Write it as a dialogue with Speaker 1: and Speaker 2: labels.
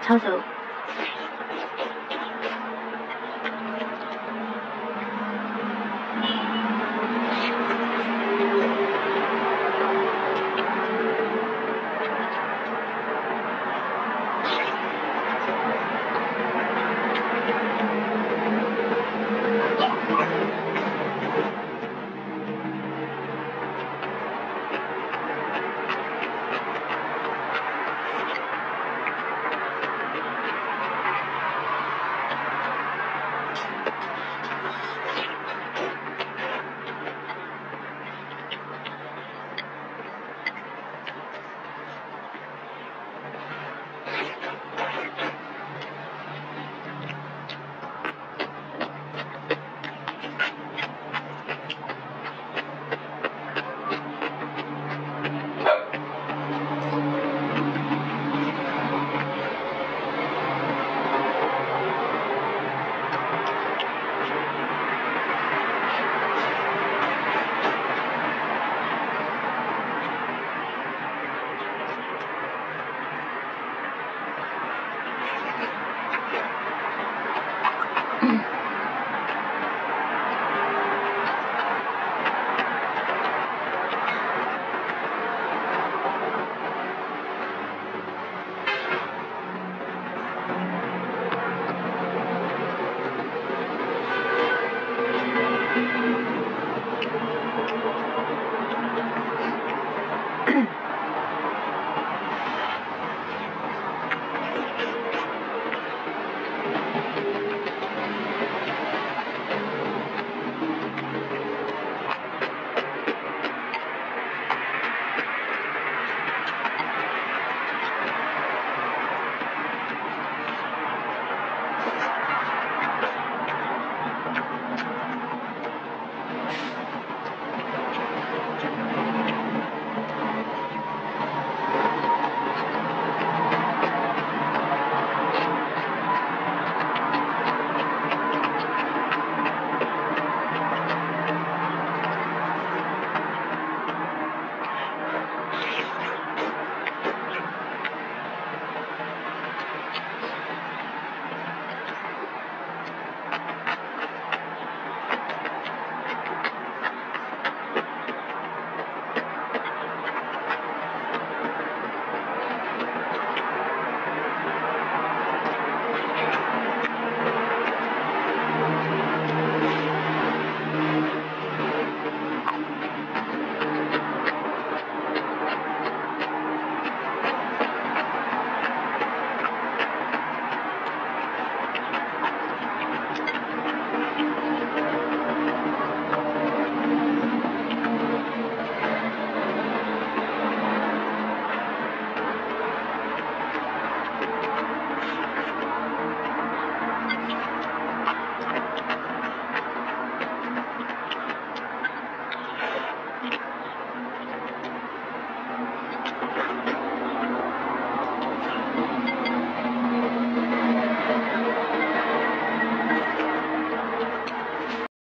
Speaker 1: 抄手